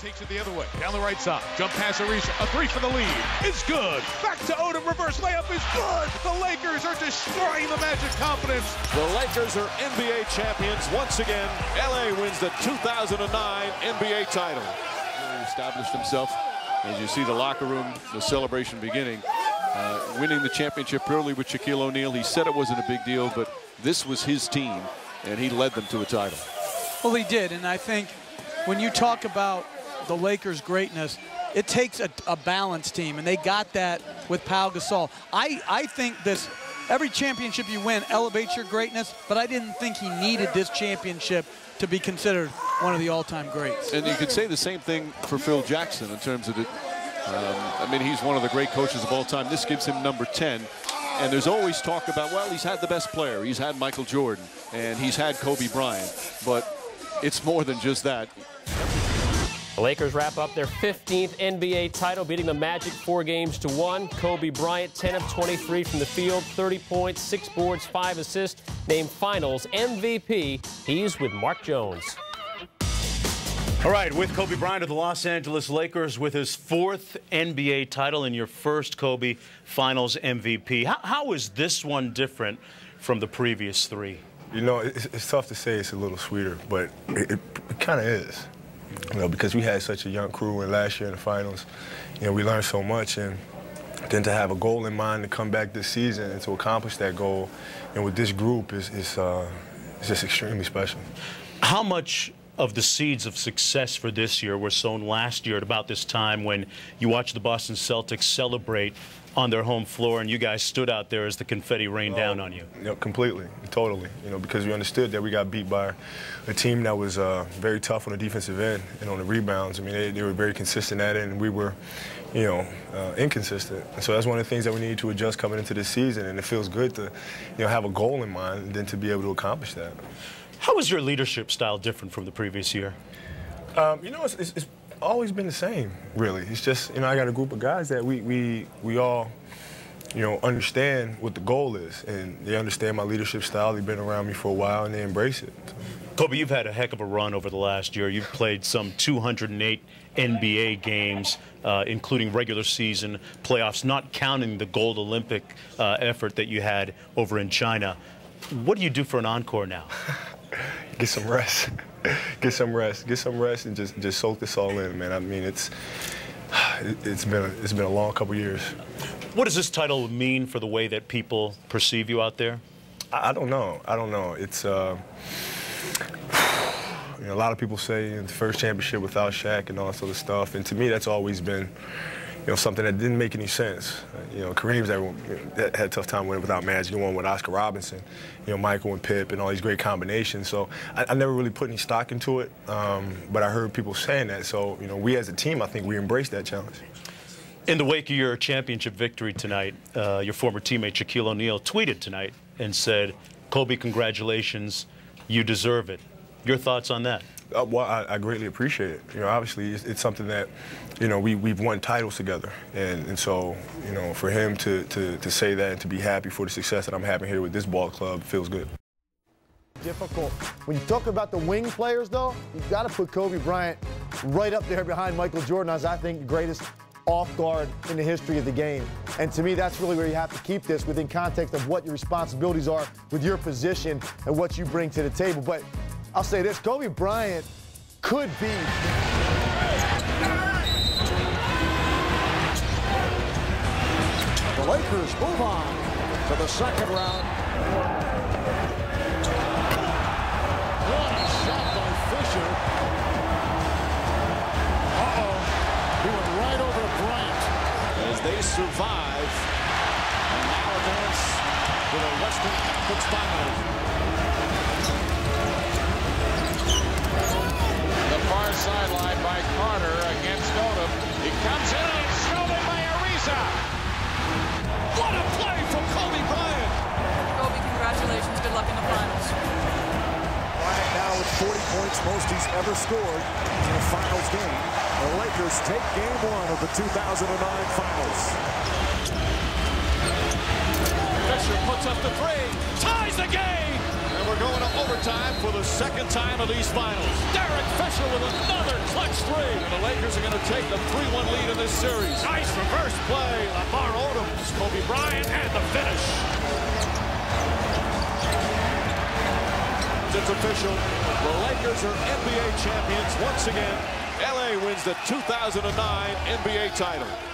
takes it the other way. Down the right side. Jump pass Ariza. A three for the lead. It's good. Back to Odom. Reverse layup is good. The Lakers are destroying the Magic confidence. The Lakers are NBA champions once again. LA wins the 2009 NBA title. He established himself. As you see the locker room, the celebration beginning. Uh, winning the championship early with Shaquille O'Neal. He said it wasn't a big deal, but this was his team, and he led them to a title. Well, he did, and I think when you talk about the Lakers' greatness, it takes a, a balanced team, and they got that with Pau Gasol. I, I think this every championship you win elevates your greatness, but I didn't think he needed this championship to be considered one of the all-time greats. And you could say the same thing for Phil Jackson in terms of it. Um, I mean, he's one of the great coaches of all time. This gives him number 10. And there's always talk about, well, he's had the best player. He's had Michael Jordan, and he's had Kobe Bryant. But it's more than just that. The Lakers wrap up their 15th NBA title, beating the Magic four games to one. Kobe Bryant, 10 of 23 from the field, 30 points, six boards, five assists, named Finals MVP. He's with Mark Jones. All right, with Kobe Bryant of the Los Angeles Lakers with his fourth NBA title and your first Kobe Finals MVP. How, how is this one different from the previous three? You know, it's, it's tough to say it's a little sweeter, but it, it, it kind of is. You know, because we had such a young crew, and last year in the finals, you know, we learned so much, and then to have a goal in mind to come back this season and to accomplish that goal, and with this group is is uh, it's just extremely special. How much of the seeds of success for this year were sown last year at about this time when you watched the Boston Celtics celebrate on their home floor and you guys stood out there as the confetti rained oh, down on you? You know, completely, totally. You know, because we understood that we got beat by a team that was uh, very tough on the defensive end and on the rebounds. I mean, they, they were very consistent at it, and we were, you know, uh, inconsistent. And so that's one of the things that we need to adjust coming into this season, and it feels good to, you know, have a goal in mind and then to be able to accomplish that. How is your leadership style different from the previous year? Um, you know, it's, it's, it's always been the same, really. It's just, you know, I got a group of guys that we, we, we all, you know, understand what the goal is. And they understand my leadership style. They've been around me for a while, and they embrace it. Kobe, you've had a heck of a run over the last year. You've played some 208 NBA games, uh, including regular season playoffs, not counting the gold Olympic uh, effort that you had over in China. What do you do for an encore now? Get some rest. get some rest. Get some rest and just just soak this all in, man. I mean, it's it's been a, it's been a long couple years. What does this title mean for the way that people perceive you out there? I, I don't know. I don't know. It's. Uh, you know, a lot of people say the first championship without Shaq and all that sort of stuff, and to me, that's always been you know, something that didn't make any sense. You know, Kareem's that, had a tough time winning without Magic. You won with Oscar Robertson, you know, Michael and Pip and all these great combinations. So I, I never really put any stock into it, um, but I heard people saying that. So, you know, we as a team, I think we embraced that challenge. In the wake of your championship victory tonight, uh, your former teammate Shaquille O'Neal tweeted tonight and said, Kobe, congratulations, you deserve it. Your thoughts on that? Uh, well, I, I, greatly appreciate it. You know, obviously, it's, it's, something that, you know, we, we've won titles together. And, and so, you know, for him to, to, to say that and to be happy for the success that I'm having here with this ball club feels good. Difficult. When you talk about the wing players, though, you've got to put Kobe Bryant right up there behind Michael Jordan as I think the greatest off guard in the history of the game. And to me, that's really where you have to keep this within context of what your responsibilities are with your position and what you bring to the table. But I'll say this, Kobe Bryant could be The Lakers move on to the second round. What a shot by Fisher. Uh-oh. He went right over Bryant. As they survive and now advance to the Western Conference Finals. Sideline by Carter against Odom. He comes in and it's stolen by Ariza. What a play from Kobe Bryant. Kobe, congratulations. Good luck in the finals. Bryant now with 40 points, most he's ever scored in a finals game. The Lakers take game one of the 2009 finals. Overtime for the second time of these finals. Derek Fisher with another clutch three. the Lakers are going to take the 3-1 lead in this series. Nice reverse play. Lamar Odom, Kobe Bryant, and the finish. It's official. The Lakers are NBA champions once again. LA wins the 2009 NBA title.